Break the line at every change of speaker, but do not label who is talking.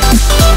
oh